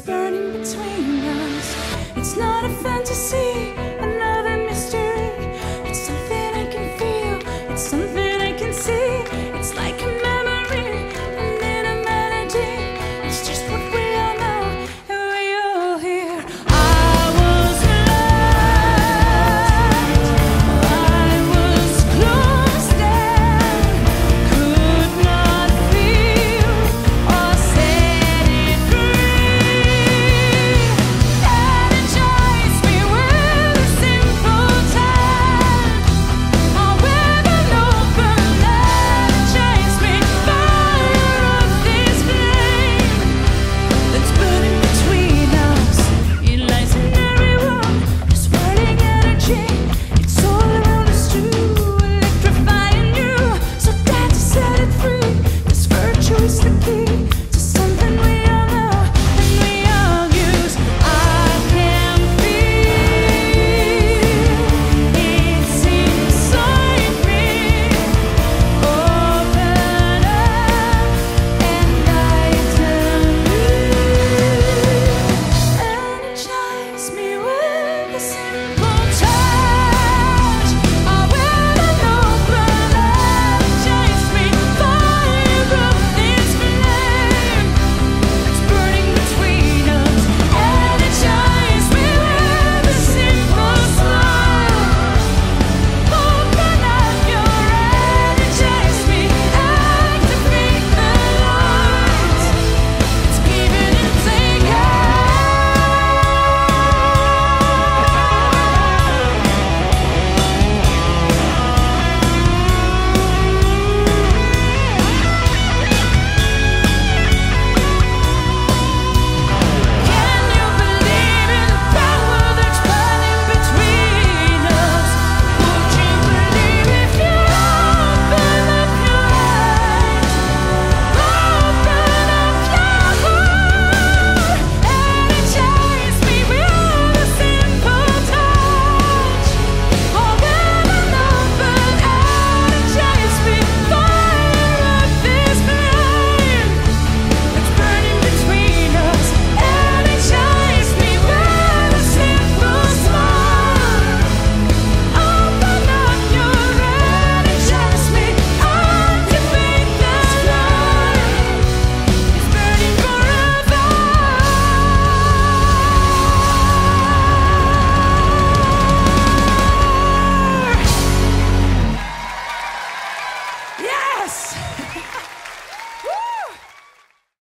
It's burning between us. It's not a fantasy,